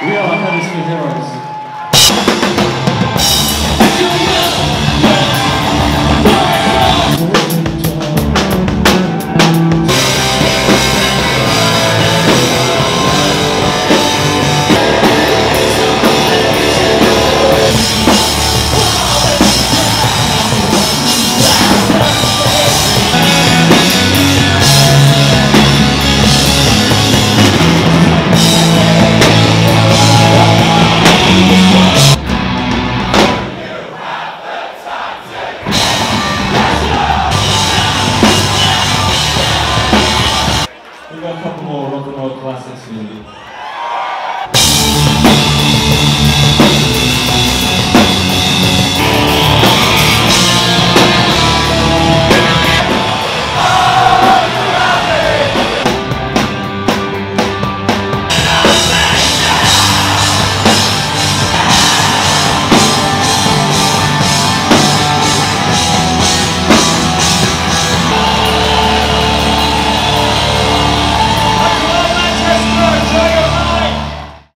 We are Palestinian heroes. volto